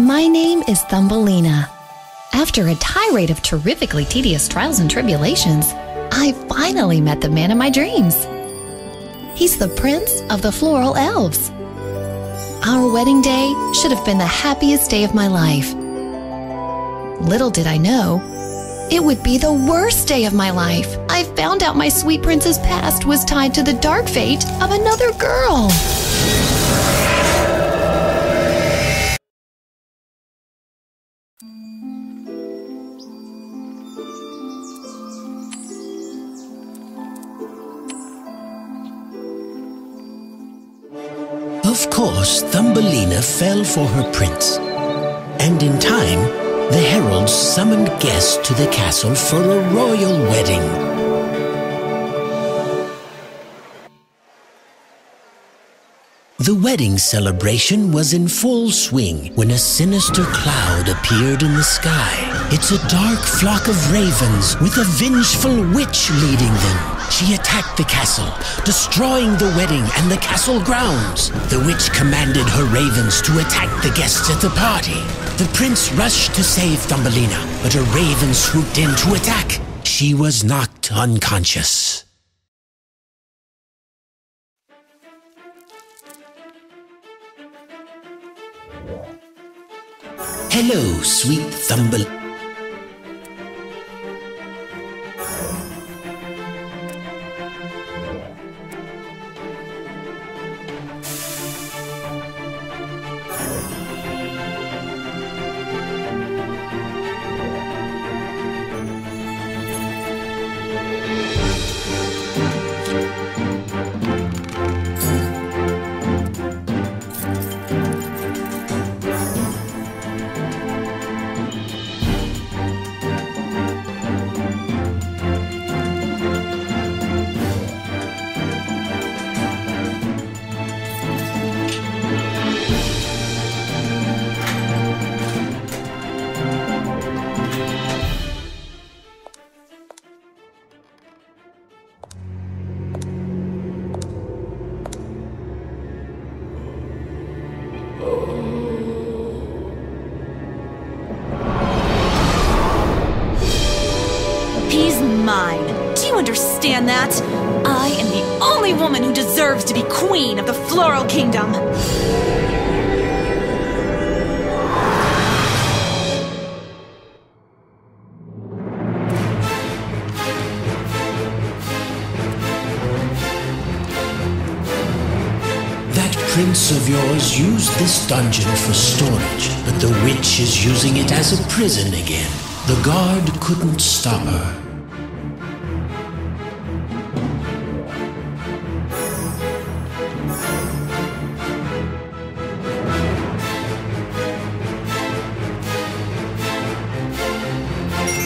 My name is Thumbelina. After a tirade of terrifically tedious trials and tribulations, I finally met the man of my dreams. He's the prince of the floral elves. Our wedding day should have been the happiest day of my life. Little did I know, it would be the worst day of my life. I found out my sweet prince's past was tied to the dark fate of another girl. Of course, Thumbelina fell for her prince. And in time, the heralds summoned guests to the castle for a royal wedding. The wedding celebration was in full swing when a sinister cloud appeared in the sky. It's a dark flock of ravens with a vengeful witch leading them. She attacked the castle, destroying the wedding and the castle grounds. The witch commanded her ravens to attack the guests at the party. The prince rushed to save Thumbelina, but a raven swooped in to attack. She was knocked unconscious. Hello, sweet Thumbelina. He's mine. Do you understand that? I am the only woman who deserves to be queen of the Floral Kingdom. That prince of yours used this dungeon for storage, but the witch is using it as a prison again. The guard couldn't stop her.